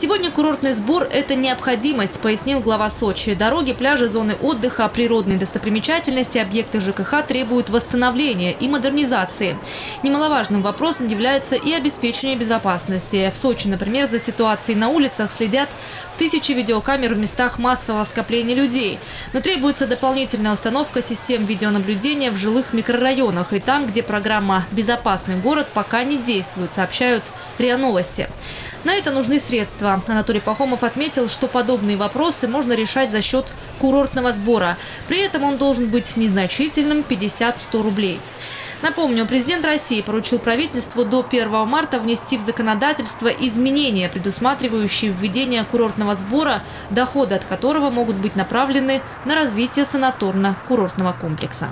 Сегодня курортный сбор – это необходимость, пояснил глава Сочи. Дороги, пляжи, зоны отдыха, природные достопримечательности, объекты ЖКХ требуют восстановления и модернизации. Немаловажным вопросом является и обеспечение безопасности. В Сочи, например, за ситуацией на улицах следят тысячи видеокамер в местах массового скопления людей. Но требуется дополнительная установка систем видеонаблюдения в жилых микрорайонах и там, где программа «Безопасный город» пока не действует, сообщают РИА Новости. На это нужны средства. Анатолий Пахомов отметил, что подобные вопросы можно решать за счет курортного сбора. При этом он должен быть незначительным – 50-100 рублей. Напомню, президент России поручил правительству до 1 марта внести в законодательство изменения, предусматривающие введение курортного сбора, доходы от которого могут быть направлены на развитие санаторно-курортного комплекса.